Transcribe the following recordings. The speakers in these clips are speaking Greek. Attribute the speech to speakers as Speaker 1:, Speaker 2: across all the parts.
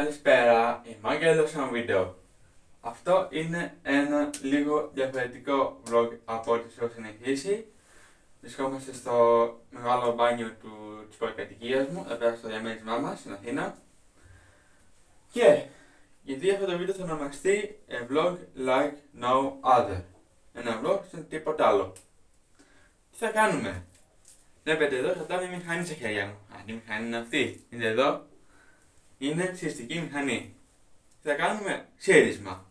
Speaker 1: Καλησπέρα, είμαι ο Άγγελος ένα βίντεο. Αυτό είναι ένα λίγο διαφορετικό vlog από ό,τι σου έχω συνεχίσει. Βρισκόμαστε στο μεγάλο μπάνιο του, της πολυκατοικίας μου, εδώ πέρα στο διαμέρισμά μας, στην Αθήνα. Και, γιατί αυτό το βίντεο θα ονομαστεί A Vlog Like No Other. Ένα vlog σαν τίποτα άλλο. Τι θα κάνουμε; Βλέπετε εδώ, κρατάω μια μηχανή στα χέρια μου. Αν η μηχανή είναι αυτή, είναι εδώ, είναι ψηστική μηχανή. Θα κάνουμε ξύρισμα.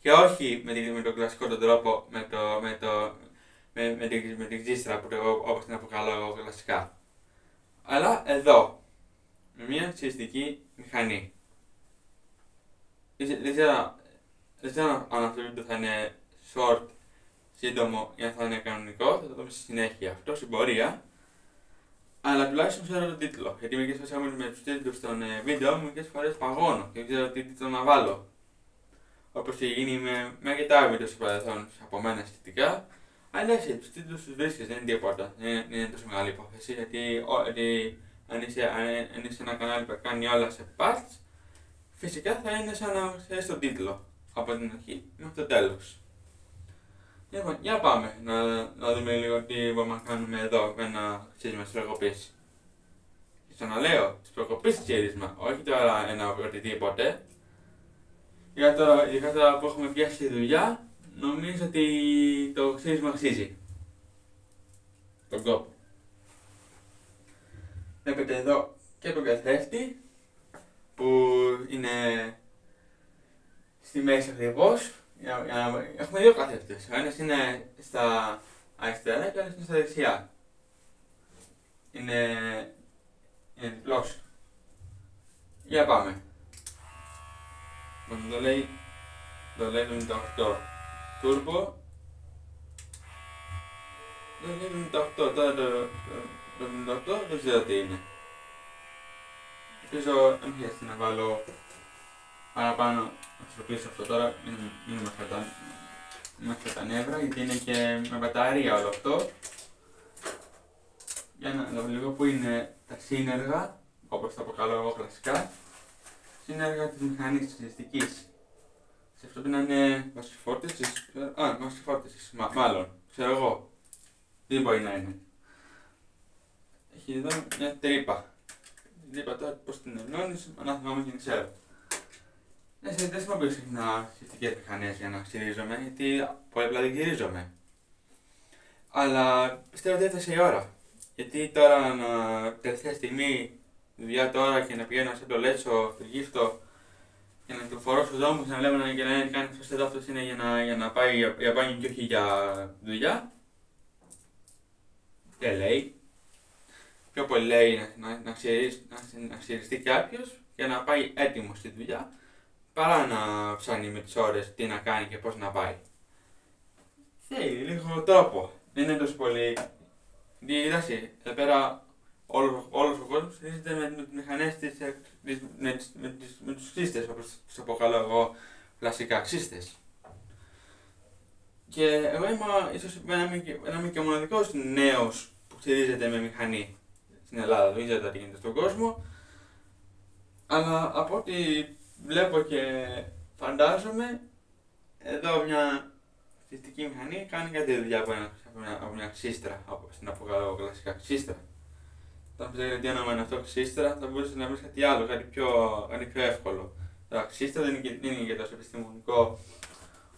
Speaker 1: Και όχι με, την, με τον κλασικό τον τρόπο, με, το, με, το, με, με, την, με την ξύστρα που όπως την αποκαλώ εγώ κλασικά. Αλλά εδώ, με μια ξυριστική μηχανή. Δεν ξέρω, δεν ξέρω αν αυτό το βίντεο θα είναι short, σύντομο ή αν θα είναι κανονικό, θα το δούμε στη συνέχεια. Αυτό στην πορεία. Αλλά τουλάχιστον ξέρω τον τίτλο. Γιατί μερικές φορές έχουμε με τους τίτλους των ε, βίντεο μου, μερικές φορές παγώνω και δεν ξέρω τι τίτλο να βάλω. Όπως έχει γίνει με, με αρκετά βίντεο στο παρελθόν από μένα σχετικά. Αλλά εσύ, τους τίτλους τους βρίσκεις, δεν είναι τίποτα. Δεν είναι, δεν είναι τόσο μεγάλη υπόθεση. Γιατί, ο, γιατί αν, είσαι, αν, αν είσαι ένα κανάλι που κάνει όλα σε parts, φυσικά θα είναι σαν να ξέρεις τον τίτλο από την αρχή μέχρι το τέλος. Λοιπόν, για πάμε να, να δούμε λίγο τι μπορούμε να κάνουμε εδώ με ένα ξύρισμα της προκοπής. Και ξαναλέω, της προκοπής ξύρισμα, όχι τώρα ένα οτιδήποτε. Για τώρα, για τώρα που έχουμε πιάσει τη δουλειά, νομίζω ότι το ξύρισμα αξίζει. Τον κόπο. Βλέπετε εδώ και τον καθρέφτη που είναι στη μέση ακριβώς Έχουμε δύο καθρέφτε. Ο ένας είναι στα αριστερά και ο άλλος είναι στα δεξιά. Είναι, είναι διπλός. Για πάμε. Λοιπόν, το λέει, το λέει 78 Turbo. Το λέει 78, τώρα το, το, το 78 δεν ξέρω τι είναι. Ελπίζω να μην χρειάζεται να βάλω παραπάνω να χρησιμοποιήσω αυτό τώρα, μην, μην με αυτά τα νεύρα, γιατί είναι και με μπαταρία όλο αυτό. Για να δω λίγο που είναι τα σύνεργα, όπως τα αποκαλώ εγώ κλασικά, σύνεργα της μηχανής της συστικής. Σε αυτό πρέπει να είναι βασιφόρτισης, α, βασιφόρτισης, μα, μάλλον, ξέρω εγώ. Τι μπορεί να είναι. Έχει εδώ μια τρύπα. Την τρύπα τώρα πώς την ενώνεις, ανάθεμα μου και ξέρω. Ναι, δεν χρησιμοποιώ συχνά συστικέ μηχανέ για να ξυρίζομαι, γιατί πολύ απλά δεν γυρίζομαι. Αλλά πιστεύω ότι έφτασε η ώρα. Γιατί τώρα, να, τελευταία στιγμή, δουλειά τώρα και να πηγαίνω σε το λέτσο, το γύφτο, και να φορώ στου δρόμους να βλέπω και να είναι κάνει αυτό αυτός είναι για να, για να πάει για μπάνιο και όχι για δουλειά. Δεν λέει. Πιο πολύ λέει να, να, να, να, ξυριστεί κάποιος για να πάει έτοιμος στη δουλειά παρά να ψάχνει με τις ώρες τι να κάνει και πώς να πάει. Θέλει λίγο τρόπο. Δεν είναι τόσο πολύ. Διεδράση. Εδώ πέρα όλος, όλος ο κόσμος χρήσεται με, με τις μηχανές της, με, με, με, με τους ξύστες, όπως τους αποκαλώ εγώ κλασικά ξύστες. Και εγώ είμαι ίσως ένα, ένα και ο μοναδικός νέος που ξυρίζεται με μηχανή στην Ελλάδα. Δεν ξέρω τι γίνεται στον κόσμο. Αλλά από ό,τι βλέπω και φαντάζομαι εδώ μια φυσική μηχανή κάνει κάτι δουλειά από, ένα, από, μια, από μια ξύστρα, από, στην αποκαλώ κλασικά ξύστρα. Όταν ξέρετε τι όνομα είναι αυτό ξύστρα, θα μπορούσε να βρεις κάτι άλλο, κάτι πιο, κάτι πιο εύκολο. Τώρα ξύστρα δεν είναι, και, δεν είναι και τόσο επιστημονικό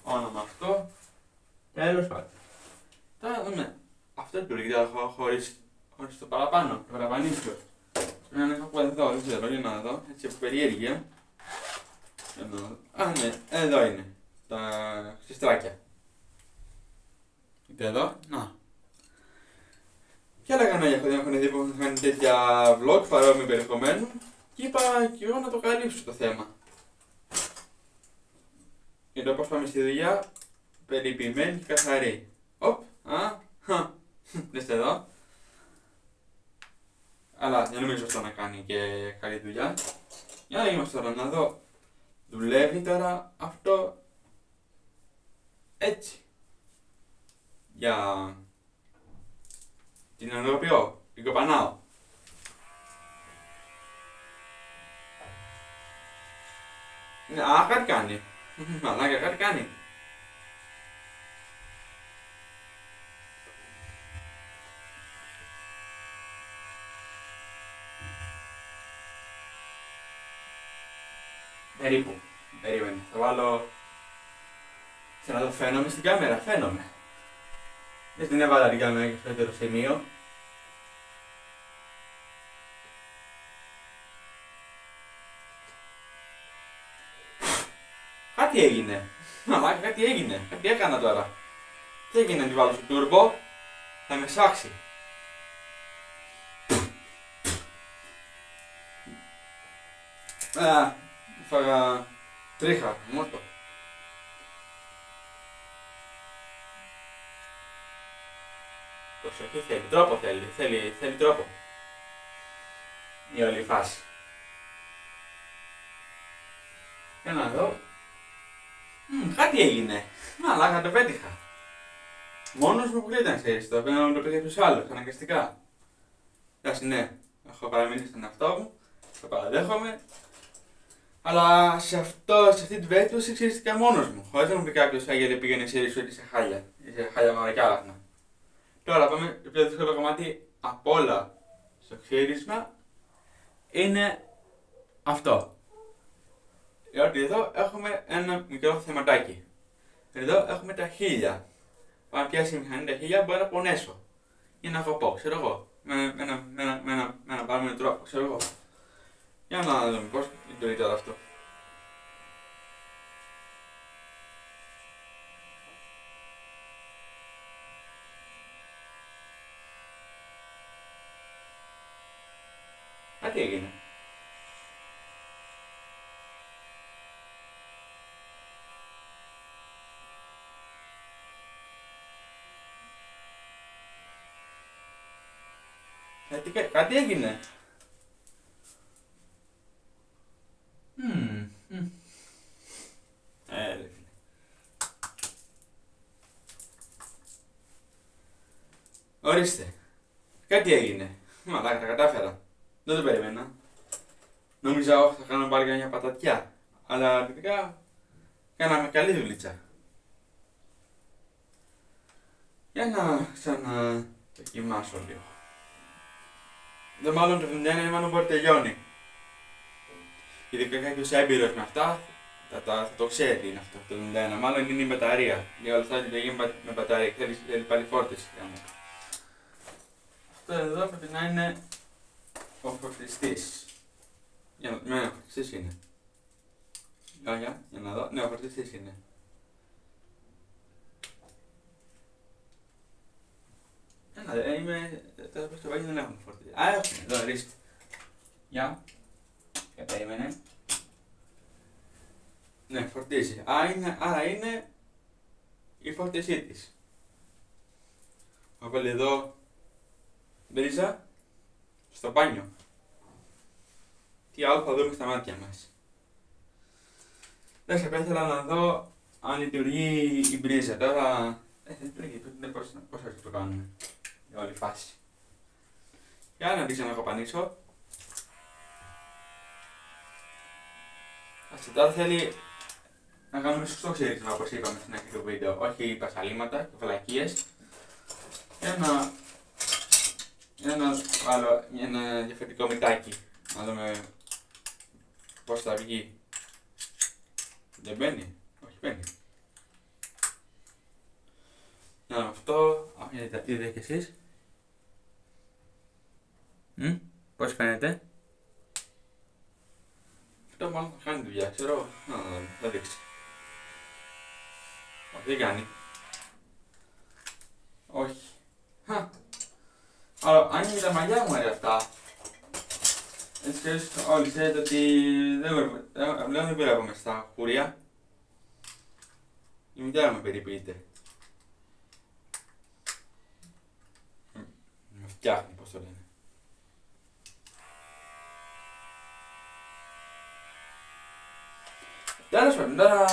Speaker 1: όνομα αυτό. Τέλος πάντων. Τώρα δούμε. Αυτό λειτουργεί χωρί χωρίς το παραπάνω, το παραπανίσιο. Πρέπει να είναι κάπου εδώ, δεν ξέρω, για να δω, έτσι από περιέργεια. Εδώ. Α, ναι, εδώ είναι. Τα ξυστράκια. Είτε εδώ, να. Και άλλα κανάλια δεν έχουν δει που έχουν κάνει τέτοια vlog παρόμοιο περιεχομένου και είπα και εγώ να το καλύψω το θέμα. Για το πώς πάμε στη δουλειά, περιποιημένη και καθαρή. Οπ, α, χα, δέστε εδώ. Αλλά δεν νομίζω αυτό να κάνει και καλή δουλειά. Για να είμαστε τώρα να δω Δουλεύει τώρα αυτό έτσι. Για την ενεργοποιώ, την κοπανάω. Ναι, Α, κάτι κάνει. Μαλάκα, κάτι κάνει. Περίπου. Περίμενε. Θα βάλω... Θέλω να το φαίνομαι στην κάμερα. Φαίνομαι. Δεν την έβαλα την κάμερα και στο δεύτερο σημείο. Κάτι έγινε. Μαλάκα, κάτι έγινε. Κάτι έκανα τώρα; Τι έγινε να τη βάλω στο turbo. Θα με σάξει. Α, φάγα τρίχα, μότο. Προσοχή θέλει, τρόπο θέλει, θέλει, θέλει τρόπο. Η όλη φάση. Για να δω. Μμ, κάτι έγινε. Μαλάκα το πέτυχα. Μόνος μου που ήταν, ξέρεις, το απέναντι με το παιδί ποιος άλλος, αναγκαστικά. Εντάξει, ναι, έχω παραμείνει στον εαυτό μου, το παραδέχομαι. Αλλά σε, αυτό, σε αυτή την περίπτωση ξέρεις μόνος μου. Χωρίς να μου πει κάποιος, Άγγελε πήγαινε ξέρεις ότι είσαι χάλια. Είσαι χάλια μαύρα κι άλαχνα. Τώρα πάμε, το πιο δύσκολο κομμάτι από όλα στο ξύρισμα είναι αυτό. Διότι εδώ έχουμε ένα μικρό θεματάκι. Εδώ έχουμε τα χίλια. Αν πιάσει η μηχανή τα χίλια μπορεί να πονέσω. Ή να κοπώ, ξέρω εγώ. Με, με, ένα, με, ένα, με, ένα, με ένα παρόμοιο τρόπο, ξέρω εγώ. Για να δούμε πώς λειτουργεί τώρα αυτό. Α, τι έγινε. Κάτι, κάτι έγινε. Μμμ, μμ. Ε, ρε φίλε. Ορίστε. Κάτι έγινε. Μαλάκα, τα κατάφερα. Δεν το περίμενα. Νόμιζα όχι θα κάνω πάλι μια πατατιά. Αλλά τελικά κάναμε καλή δουλίτσα. Για να ξαναδοκιμάσω λίγο. Δεν μάλλον το 71 μάλλον μπορεί τελειώνει. Ειδικά κάποιος έμπειρος με αυτά θα, θα, θα, το ξέρει τι είναι αυτό το 71. Μάλλον είναι η μπαταρία. Για όλα αυτά λειτουργεί με, με μπαταρία. Θέλεις, θέλει πάλι φόρτιση. Αυτό εδώ πρέπει να είναι ο φορτιστής. Για να ναι, ο φορτιστής είναι. Για, για, για να δω. Ναι, ο φορτιστής είναι. Ένα, δεν είμαι. Τα στο βάγιο δεν έχουν φορτιστή. Α, έχουμε εδώ, ορίστε. Για. Για περίμενε. Ναι, φορτίζει. Α, είναι, άρα είναι η φόρτισή της. Βάλει εδώ μπρίζα στο μπάνιο. Τι άλλο θα δούμε στα μάτια μας. Εντάξει, απλά ήθελα να δω αν λειτουργεί η μπρίζα. Τώρα ε, δεν λειτουργεί, δεν πώς, πώς θα το κάνουμε. Για όλη φάση. Για να δείξω να κοπανίσω. Αυτό τώρα θέλει να κάνουμε σωστό ξύρισμα όπως είπαμε στην αρχή του βίντεο. Όχι πασαλήματα και φαλακίες. Ένα, ένα άλλο, ένα διαφορετικό μητάκι. Να δούμε πώς θα βγει. Δεν μπαίνει; Όχι μπαίνει. Να αυτό, είδατε και εσείς. Μ, πώς φαίνεται; Αυτό μάλλον θα κάνει δουλειά, ξέρω. Να, θα δείξει. Όχι, δεν κάνει. Όχι. Χα. Αλλά αν είναι τα μαλλιά μου ρε αυτά. Έτσι ξέρεις, όλοι ξέρετε ότι δεν πλέον δεν πήρα από στα χουρία. Η μητέρα μου περιποιείται. Με φτιάχνει, πώς το λένε. Τέλος πάντων, τώρα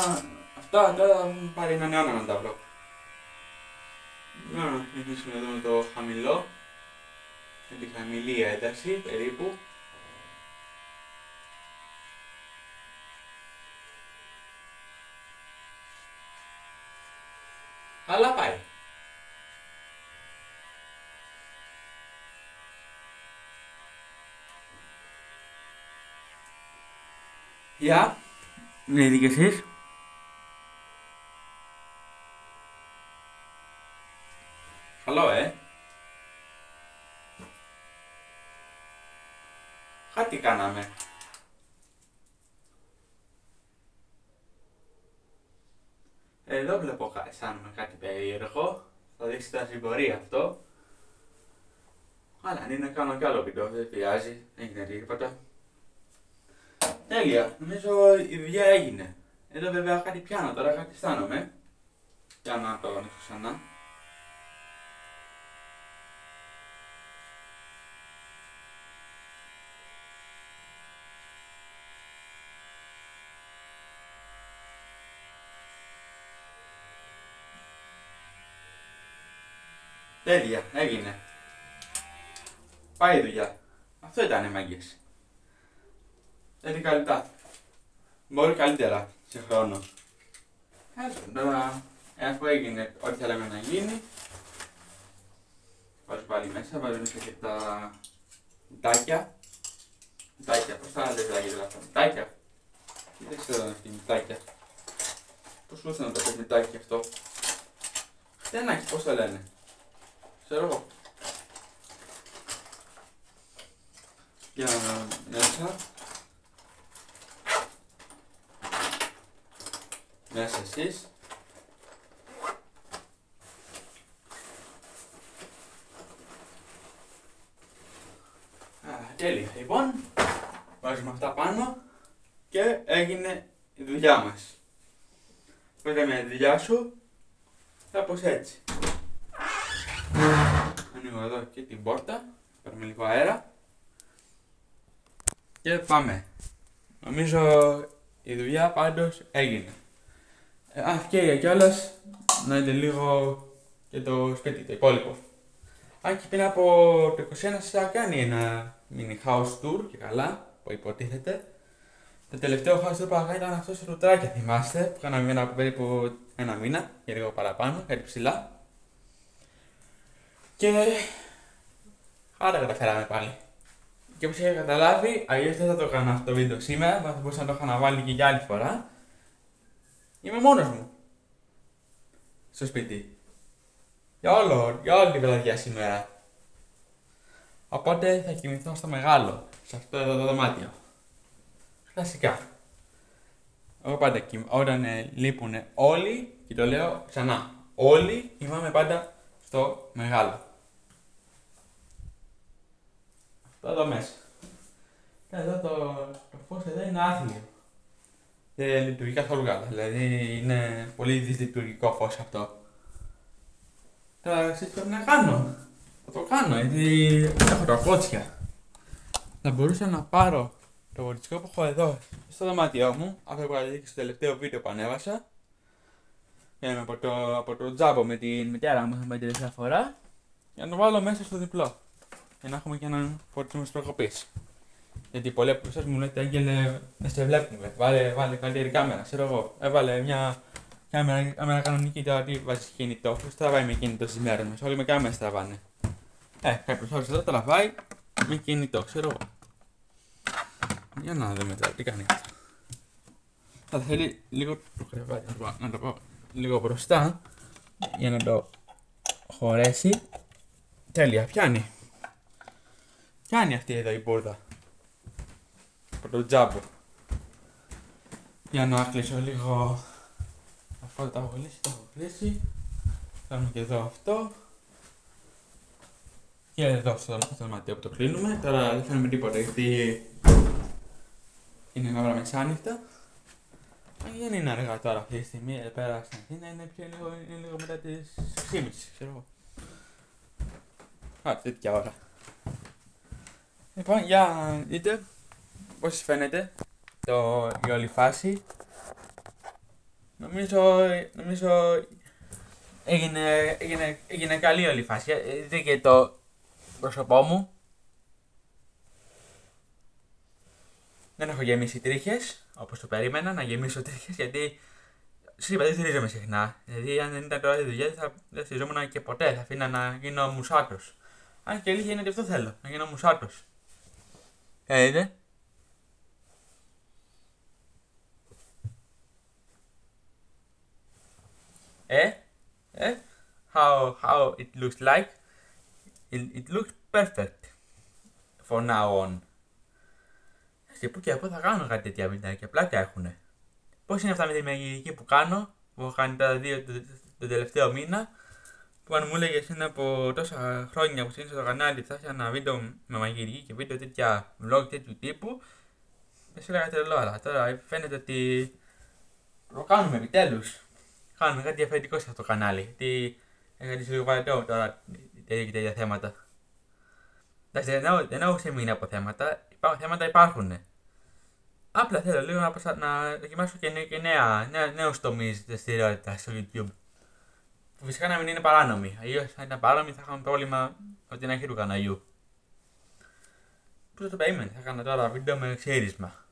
Speaker 1: αυτά τώρα πάρει έναν αιώνα να τα βρω. Να αρχίσουμε εδώ με το χαμηλό με περίπου αλλά πάει. Γεια, yeah. ναι, εσείς. Κάτι κάναμε. Εδώ βλέπω σαν με κάτι περίεργο. Θα δείξει τα συμπορία αυτό. Αλλά αν είναι να κάνω κι άλλο βίντεο, δεν πειράζει, δεν έγινε τίποτα. Τέλεια, νομίζω η δουλειά έγινε. Εδώ βέβαια κάτι πιάνω τώρα, κάτι αισθάνομαι. Για να το ανοίξω ξανά. Τέλεια, έγινε. Πάει η δουλειά. Αυτό ήταν μάγκες. Δεν είναι καλύτερα. Μπορεί καλύτερα σε χρόνο. Έτσι, τώρα αφού έγινε ό,τι θέλαμε να γίνει, βάζω πάλι μέσα, βάζω μέσα και τα μυτάκια. Μυτάκια, πώς θα λέτε τα αυτά, μυτάκια. Δεν ξέρω αν είναι μυτάκια. Πώς λούσα να το πει μυτάκι αυτό. Χτενάκι, πώς το λένε. Ξέρω εγώ. Για μέσα. Μέσα εσείς. τέλεια. Λοιπόν, βάζουμε αυτά πάνω και έγινε η δουλειά μας. Πέταμε τη δουλειά σου, κάπως έτσι. Ανοίγω εδώ και την πόρτα, παίρνουμε λίγο αέρα και πάμε. Νομίζω η δουλειά πάντως έγινε. Ε, α, και κιόλας να δείτε λίγο και το σπίτι, το υπόλοιπο. Αν και πριν από το 21 σας θα κάνει ένα mini house tour και καλά, που υποτίθεται. Το τελευταίο house tour που είχα ήταν αυτό σε ρουτράκια, θυμάστε, που κάναμε ένα από περίπου ένα μήνα και λίγο παραπάνω, κάτι ψηλά. Και άρα καταφέραμε πάλι. Και όπως είχα καταλάβει, αλλιώς δεν θα το έκανα αυτό το βίντεο σήμερα, θα μπορούσα να το είχα να βάλει και για άλλη φορά. Είμαι μόνος μου. Στο σπίτι. Για, όλο, για όλη τη βραδιά σήμερα. Οπότε θα κοιμηθώ στο μεγάλο, σε αυτό εδώ το δωμάτιο. Κλασικά. Εγώ πάντα κοιμ... όταν ε, λείπουν όλοι, και το λέω ξανά, όλοι κοιμάμαι πάντα στο μεγάλο. Αυτό εδώ μέσα. Εδώ το, το φως εδώ είναι άθλιο. Δεν λειτουργεί καθόλου καλά. Δηλαδή είναι πολύ δυσλειτουργικό φως αυτό. Τώρα εσείς πρέπει να κάνω; Θα το κάνω γιατί έχω τα κότσια. Θα μπορούσα να πάρω το φορτιστικό που έχω εδώ στο δωμάτιό μου, αυτό που δείξει στο τελευταίο βίντεο που ανέβασα. Είμαι από το, από το τζάμπο με την μητέρα μου, θα την τελευταία φορά, για να το βάλω μέσα στο διπλό. Για να έχουμε και έναν φορτισμό της προκοπής. Γιατί πολλοί από εσάς μου λέτε, Άγγελε, δεν σε βλέπουμε. Βάλε, βάλε καλύτερη κάμερα, ξέρω εγώ. Έβαλε μια κάμερα, κάμερα κανονική τώρα τι βάζεις κινητό. Πώς τραβάει με κινητό στις μέρες μας. Όλοι με κάμερα τραβάνε. Ε, κάποιος άλλος εδώ τραβάει με κινητό, ξέρω εγώ. Για να δούμε τώρα τι κάνει αυτό. Θα θέλει λίγο το κρεβάτι να το πάω λίγο μπροστά για να το χωρέσει. Τέλεια, πιάνει. Πιάνει αυτή εδώ η μπόρδα. Από το τζάμπο. Για να κλείσω λίγο αυτό τα έχω κλείσει, τα έχω κλείσει. Κάνουμε και εδώ αυτό. Και εδώ στο δωμάτιο που το κλείνουμε. Τώρα δεν θέλουμε τίποτα γιατί είναι μια ώρα μεσάνυχτα. Δεν είναι αργά τώρα αυτή τη στιγμή, εδώ πέρα στην Αθήνα είναι, πιο λίγο, είναι λίγο μετά τις 6.30 ξέρω εγώ. Α, τέτοια ώρα. Λοιπόν, για δείτε πώς σας φαίνεται το, η όλη φάση. Νομίζω, νομίζω έγινε, έγινε, έγινε καλή όλη η φάση. Ε, δείτε και το πρόσωπό μου. Δεν έχω γεμίσει τρίχες, όπως το περίμενα, να γεμίσω τρίχες, γιατί Σου είπα, δεν στηρίζομαι συχνά. Δηλαδή, αν δεν ήταν τώρα η δουλειά, θα, δεν στηριζόμουν και ποτέ. Θα αφήνα να γίνω μουσάτο. Αν και αλήθεια είναι ότι αυτό θέλω, να γίνω μουσάτο. Ε, είδε. Ε, ε, how, how it looks like. It, it looks perfect for now on. Και που και από θα κάνω κάτι τέτοια βιντεάκια, πλάκα έχουνε. Πώς είναι αυτά με τη μαγειρική που κάνω, που έχω κάνει τα δύο τον τελευταίο μήνα, που αν μου έλεγες είναι από τόσα χρόνια που ξεκίνησα το κανάλι, θα ένα βίντεο με μαγειρική και βίντεο τέτοια vlog τέτοιου τύπου, δεν σε έλεγα τρελό, αλλά τώρα φαίνεται ότι το κάνουμε επιτέλους. Κάνουμε κάτι διαφορετικό σε αυτό το κανάλι. Γιατί έχω αρχίσει λίγο βαρετό τώρα τέτοια και τέτοια θέματα. Εντάξει, δεν έχω ξεμείνει από θέματα. Θέματα υπάρχουν. Απλά θέλω λίγο να, να δοκιμάσω και, και νέα, νέα, νέους τομείς δραστηριότητας στο YouTube. Που φυσικά να μην είναι παράνομοι. Αλλιώ, αν ήταν παράνομοι, θα είχαμε πρόβλημα με την αρχή του καναλιού. Πού το περίμενες, θα έκανα τώρα βίντεο με ξύρισμα.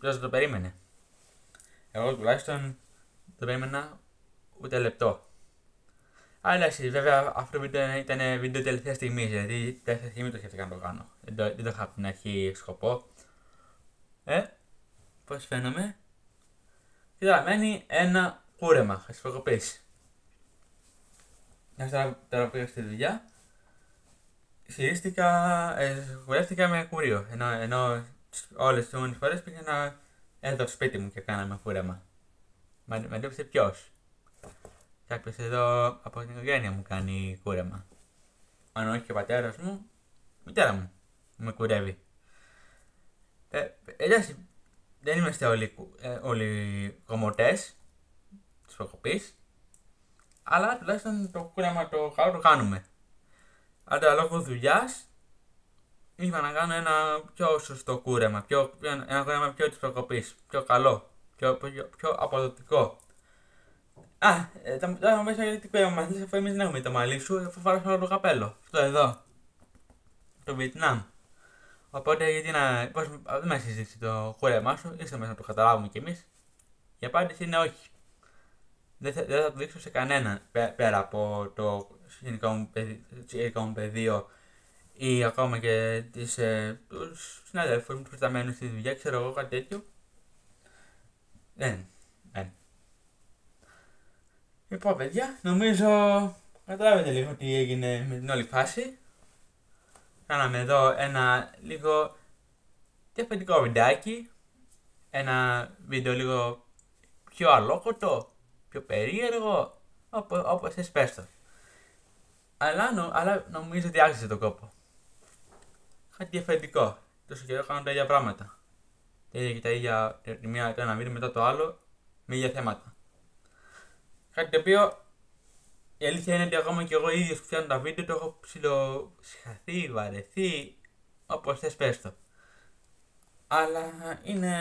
Speaker 1: Ποιο το περίμενε. Εγώ τουλάχιστον το περίμενα ούτε λεπτό. Αλλά εσύ, βέβαια αυτό το βίντεο ήταν βίντεο τελευταία στιγμή, δηλαδή τελευταία στιγμή το σκέφτηκα να το κάνω. Δεν το, δεν το είχα από την αρχή σκοπό. Ε, πώς φαίνομαι; Και τώρα μένει ένα κούρεμα, θα σα φωτοποιήσει. Τώρα, τώρα πήγα στη δουλειά. Συρίστηκα, ε, κουρεύτηκα με κουρίο. Ενώ, ενώ όλες τις επόμενες φορές πήγαινα εδώ στο σπίτι μου και κάναμε κούρεμα. Με, με ποιος. Κάποιος εδώ από την οικογένεια μου κάνει κούρεμα. Αν όχι και ο πατέρας μου, η μητέρα μου με κουρεύει. Ε, εντάξει, δεν είμαστε όλοι, ε, όλοι κομμωτές της προκοπής, αλλά τουλάχιστον το κούρεμα το καλό το κάνουμε. Αλλά λόγω δουλειάς ήθελα να κάνω ένα πιο σωστό κούρεμα, πιο, ένα κούρεμα πιο της προκοπής, πιο καλό, πιο, πιο, πιο αποδοτικό. Α, ε, τώρα θα μου γιατί τι μα αφού εμείς δεν έχουμε το μαλλί σου, αφού φοράς όλο το καπέλο. Αυτό εδώ. Το Βιετνάμ. Οπότε γιατί να. Πώς, δεν με συζήτηση το κούρεμά σου, είστε μέσα να το καταλάβουμε κι εμείς. Η απάντηση είναι όχι. Δεν θα, δεν θα το δείξω σε κανέναν πέρα από το γενικό μου, μου πεδίο ή ακόμα και τις, ε, τους συναδέλφους μου, τους προσταμένους στη δουλειά, ξέρω εγώ κάτι τέτοιο. Δεν. Δεν. Λοιπόν, παιδιά, νομίζω καταλάβετε λίγο τι έγινε με την όλη φάση. Κάναμε εδώ ένα λίγο διαφορετικό βιντεάκι. Ένα βίντεο λίγο πιο αλόκοτο, πιο περίεργο, όπως, όπως θες πες το. Αλλά, νο, αλλά νομίζω ότι άξιζε τον κόπο. Κάτι διαφορετικό. Τόσο καιρό κάνω τα ίδια πράγματα. Τα ίδια και τα ίδια, το ένα βίντεο μετά το άλλο, με ίδια θέματα. Κάτι το οποίο η αλήθεια είναι ότι ακόμα και εγώ ίδιο που φτιάχνω τα βίντεο το έχω ψιλοσυχαθεί, βαρεθεί, όπως θες πες το. Αλλά είναι,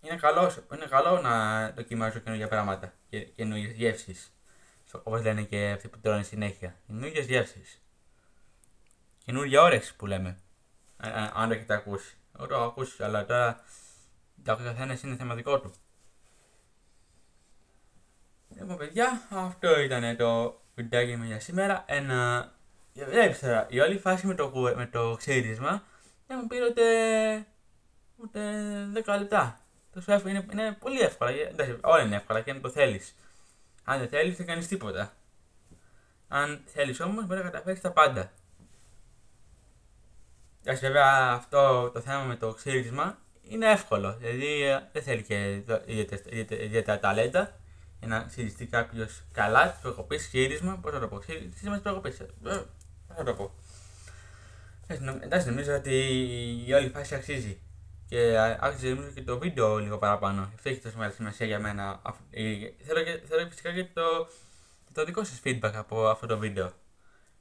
Speaker 1: είναι, καλό, είναι καλό να δοκιμάζω καινούργια πράγματα και καινούργιες γεύσεις. Όπως λένε και αυτοί που τρώνε συνέχεια. Καινούργιες γεύσεις. Καινούργια όρεξη που λέμε. Αν το έχετε ακούσει. Εγώ το έχω ακούσει, αλλά τώρα το καθένα είναι θεματικό του. Λοιπόν παιδιά, αυτό ήταν το βιντεάκι μου για σήμερα. Ένα... Δεν ήξερα, η όλη φάση με το, με το ξύρισμα δεν μου πήρε ούτε, ούτε 10 λεπτά. Το εύκολο είναι, είναι πολύ εύκολα. Εντάξει, όλα είναι εύκολα και αν το θέλεις. Αν δεν θέλεις, δεν κάνεις τίποτα. Αν θέλεις όμως, μπορεί να καταφέρεις τα πάντα. Εντάξει, βέβαια αυτό το θέμα με το ξύρισμα είναι εύκολο. Δηλαδή δεν θέλει και ιδιαίτερα ταλέντα για να συζητήσει κάποιος καλά της προκοπής, χείρισμα, πώς θα το πω, χείρισμα της προκοπής. Ε, πώς θα το πω. Εντάξει, νομίζω ότι η όλη φάση αξίζει. Και άξιζε νομίζω και το βίντεο λίγο παραπάνω. Αυτό έχει τόσο μεγάλη σημασία για μένα. Θέλω, και, θέλω φυσικά και το, το δικό σας feedback από αυτό το βίντεο.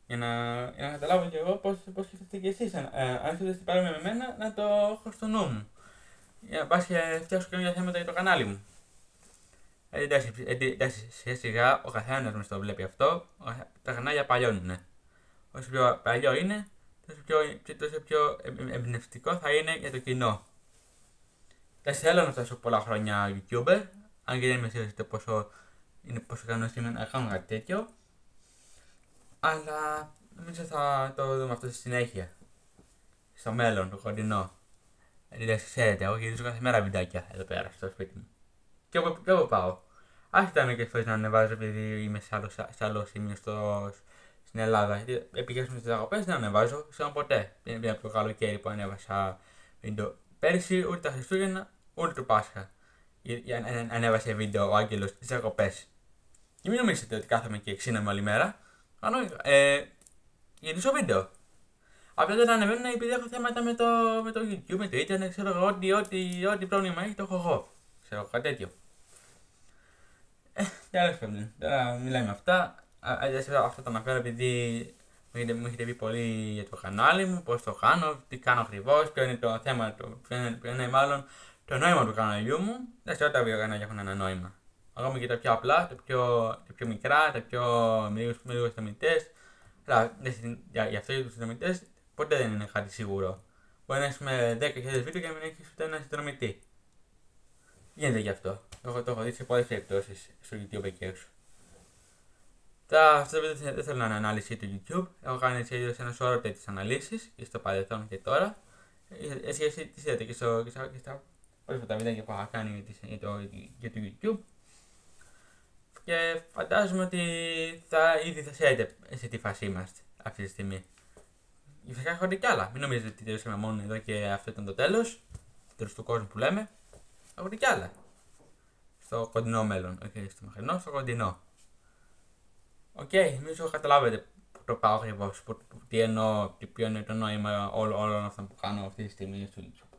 Speaker 1: Για να, για να καταλάβω και εγώ πώς πώς σκέφτεστε κι εσείς. Ε, αν θέλετε να με εμένα, να το έχω στο νου μου. Για να πας και φτιάξω καινούργια θέματα για το κανάλι μου. Ε, εντάξει, εντάξει, σιγά σιγά ο καθένας μα το βλέπει αυτό. Τα κανάλια παλιώνουν. Όσο πιο παλιό είναι, τόσο πιο, τόσο πιο εμπνευστικό θα είναι για το κοινό. Δεν θέλω να φτάσω πολλά χρόνια YouTuber, αν και δεν είμαι σίγουρος πόσο, είναι πόσο ικανός είμαι να κάνω κάτι τέτοιο. Αλλά νομίζω θα το δούμε αυτό στη συνέχεια. Στο μέλλον, το κοντινό. Δηλαδή, ξέρετε, εγώ γυρίζω κάθε μέρα βιντεάκια εδώ πέρα στο σπίτι μου. Και όπου, και όπου πάω. Άσχετα με και φορές να ανεβάζω επειδή είμαι σε άλλο, σε άλλο σημείο στο, στην Ελλάδα. Γιατί επικέσουμε στις διακοπές δεν ανεβάζω σχεδόν ποτέ. Δεν είναι από το καλοκαίρι που ανέβασα βίντεο. Πέρυσι ούτε τα Χριστούγεννα ούτε το Πάσχα. Ανέβασε βίντεο ο Άγγελος στις διακοπές. Και μην νομίζετε ότι κάθομαι και ξύναμε όλη μέρα. Κάνω ε, γυρίζω βίντεο. Απλά δεν ανεβαίνουν επειδή έχω θέματα με το, με το YouTube, με το Ιντερνετ, ξέρω εγώ, ό,τι, ό,τι, ό,τι πρόβλημα έχει το έχω εγώ. Ξέρω κάτι τέτοιο. Ε, τέλος πάντων, τώρα μιλάμε αυτά. Αυτό το αναφέρω επειδή μου έχετε, μου έχετε πει πολύ για το κανάλι μου, πώς το κάνω, τι κάνω ακριβώς, ποιο είναι το θέμα, το, ποιο, είναι, ποιο είναι μάλλον το νόημα του καναλιού μου. Δεν ξέρω τα βιογανάλια έχουν ένα νόημα. Ακόμα και τα πιο απλά, τα πιο, τα πιο μικρά, τα πιο με λίγου συνδρομητέ. Αλλά για, για αυτού τους συνδρομητέ ποτέ δεν είναι κάτι σίγουρο. Μπορεί να έχεις με 10.000 βίντεο και να μην έχεις ούτε ένα συνδρομητή. Γίνεται γι' αυτό. Το, το έχω δει σε πολλές περιπτώσεις στο YouTube εκεί έξω. Τα, αυτό δεν, δεν θέλω να είναι ανάλυση του YouTube. Έχω κάνει σε ένα σώρο τέτοιες αναλύσεις και στο παρελθόν και τώρα. Έτσι, εσύ τις είδατε και, στο, και, στα, και στα πρόσφατα βίντεο που έχω κάνει για το, για το YouTube. Και φαντάζομαι ότι θα, ήδη θα ξέρετε σε τι φάση είμαστε αυτή τη στιγμή. Φυσικά έχω κι άλλα. Μην νομίζετε ότι τελειώσαμε μόνο εδώ και αυτό ήταν το τέλος. Το τέλος του κόσμου που λέμε. Έχω κι άλλα. Στο κοντινό μέλλον. Όχι okay, στο μακρινό, στο κοντινό. OK, okay, νομίζω καταλάβετε που το πάω ακριβώς. Τι εννοώ, τι ποιο είναι το νόημα όλων αυτών που κάνω αυτή τη στιγμή στο YouTube.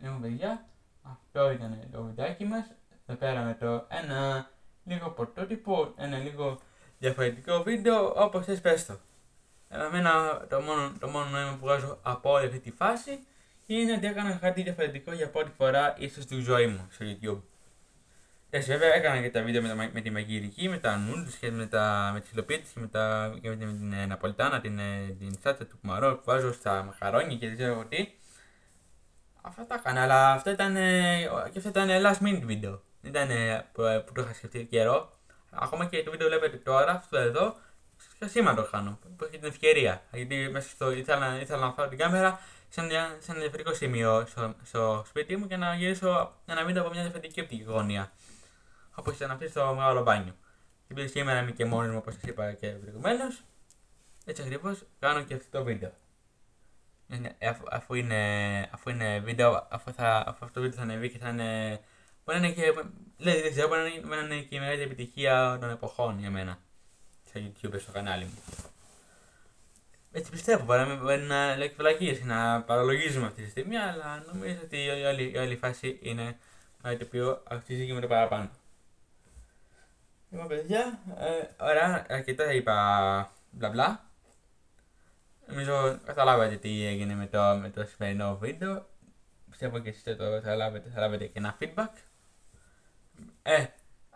Speaker 1: Λοιπόν, παιδιά, αυτό ήταν το βιντεάκι μας. Εδώ πέρα με το ένα λίγο πρωτότυπο, ένα λίγο διαφορετικό βίντεο, όπως θε πες το. Εμένα το μόνο, το μόνο νόημα που βγάζω από όλη αυτή τη φάση είναι ότι έκανα κάτι διαφορετικό για πρώτη φορά ίσως στη ζωή μου στο YouTube. Έτσι, βέβαια έκανα και τα βίντεο με, τα, με τη μαγειρική, με τα νούντους και με, τα, με τις υλοποίητες και με, τα, και με την, την ε, Ναπολιτάνα, την, ε, την σάτσα του κουμαρό που βάζω στα μαχαρόνια και δεν ξέρω τι. Αυτά τα έκανα, αλλά αυτό ήταν, ε, και αυτό ήταν last minute βίντεο. Δεν ήταν που, που το είχα σκεφτεί καιρό. Ακόμα και το βίντεο βλέπετε τώρα, αυτό εδώ, σήμερα το κάνω, που έχει την ευκαιρία. Γιατί μέσα στο, ήθελα, ήθελα να φάω την κάμερα σε ένα, σε ένα διαφορετικό σημείο στο, στο σπίτι μου και να γυρίσω ένα βίντεο από μια διαφορετική οπτική γωνία όπως ήταν αυτή στο μεγάλο μπάνιο. Και επειδή σήμερα είμαι και μόνο μου, όπως σας είπα και προηγουμένως, έτσι ακριβώς κάνω και αυτό το βίντεο. Είναι, αφού, αφού, είναι, αφού είναι βίντεο, αφού, θα, αφού αυτό το βίντεο θα ανεβεί και θα είναι. Μπορεί να είναι και. Δηλαδή, δεν ξέρω, μπορεί να είναι, και η μεγαλύτερη επιτυχία των εποχών για μένα. Στο YouTube, στο κανάλι μου. Έτσι πιστεύω, μπορεί να λέω και βλακίε να παραλογίζουμε αυτή τη στιγμή, αλλά νομίζω ότι η όλη, η όλη φάση είναι κάτι το οποίο αξίζει και με το παραπάνω. Λοιπόν, παιδιά, ε, ωραία, αρκετά είπα μπλα μπλα. Νομίζω καταλάβατε τι έγινε με το, με το σημερινό βίντεο. Πιστεύω και εσείς το θα λάβετε, θα λάβετε και ένα feedback. Ε,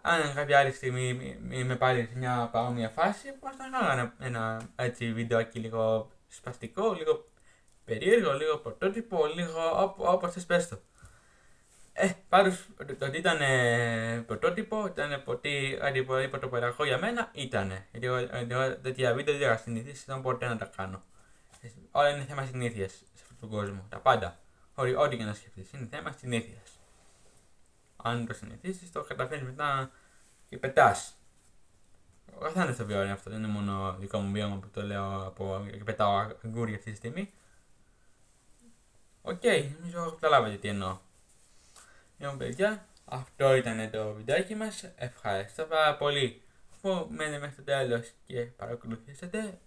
Speaker 1: αν κάποια άλλη στιγμή είμαι πάλι σε μια παρόμοια φάση, πώς θα κάνω ένα, ένα έτσι βιντεάκι λίγο σπαστικό, λίγο περίεργο, λίγο πρωτότυπο, λίγο όπως θες πες το. Ε, πάντως το ότι ήταν πρωτότυπο, ήταν ποτέ αντιπροτοπεραχό για μένα, ήταν. Γιατί εγώ τέτοια βίντεο δεν είχα συνηθίσει, δεν ποτέ να τα κάνω. Όλα είναι θέμα συνήθειας σε αυτόν τον κόσμο. Τα πάντα. Ό,τι και να σκεφτείς, είναι θέμα συνήθειας. Αν το συνηθίσεις, το καταφέρεις μετά και πετάς. Ο καθένας το βιώνει αυτό, δεν είναι μόνο δικό μου βίωμα που το λέω από, και πετάω αγκούρια αυτή τη στιγμή. OK, okay, νομίζω καταλάβετε τι εννοώ. Λοιπόν παιδιά, αυτό ήταν το βιντεάκι μας. Ευχαριστώ πάρα πολύ που μένετε μέχρι το τέλος και παρακολουθήσατε.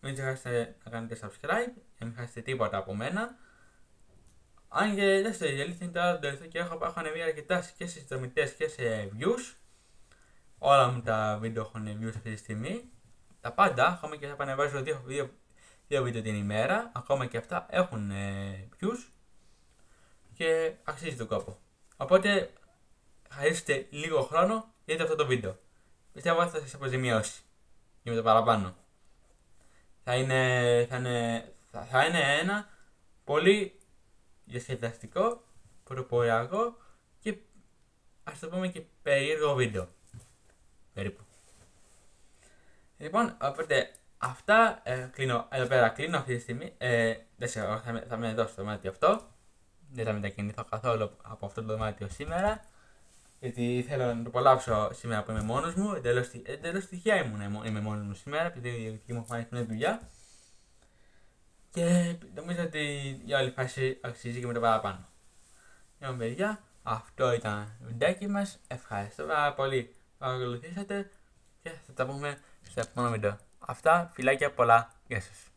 Speaker 1: Μην ξεχάσετε να κάνετε subscribe και μην χάσετε τίποτα από μένα. Αν και δεν στο η αλήθεια είναι τώρα το και έχω, έχω ανεβεί αρκετά και σε συνδρομητές και σε views. Όλα μου τα βίντεο έχουν views αυτή τη στιγμή. Τα πάντα, ακόμα και θα πανεβάζω δύο, δύο, δύο βίντεο την ημέρα, ακόμα και αυτά έχουν ε, views και αξίζει τον κόπο. Οπότε χαρίστε λίγο χρόνο για αυτό το βίντεο. Πιστεύω ότι θα σας αποζημιώσει και με το παραπάνω. Θα είναι, θα είναι, θα, είναι ένα πολύ διασκεδαστικό
Speaker 2: πρωτοποριακό και ας το πούμε και περίεργο βίντεο. Περίπου. Λοιπόν, οπότε αυτά ε, κλείνω, εδώ πέρα κλείνω αυτή τη στιγμή. Ε, δεν ξέρω, θα, θα μείνω εδώ στο δωμάτιο αυτό. Δεν θα μετακινηθώ καθόλου από αυτό το δωμάτιο σήμερα. Γιατί θέλω να το απολαύσω σήμερα που είμαι μόνος μου. Εντελώς τυχαία ήμουν είμαι, είμαι μόνος μου σήμερα, επειδή η δική μου φάνηκε είναι δουλειά. Και νομίζω ότι η όλη φάση αξίζει και με το παραπάνω. Λοιπόν, παιδιά, αυτό ήταν το βιντεάκι μας. Ευχαριστώ πάρα πολύ που παρακολουθήσατε και θα τα πούμε στο επόμενο βίντεο. Αυτά, φιλάκια πολλά. Γεια σας.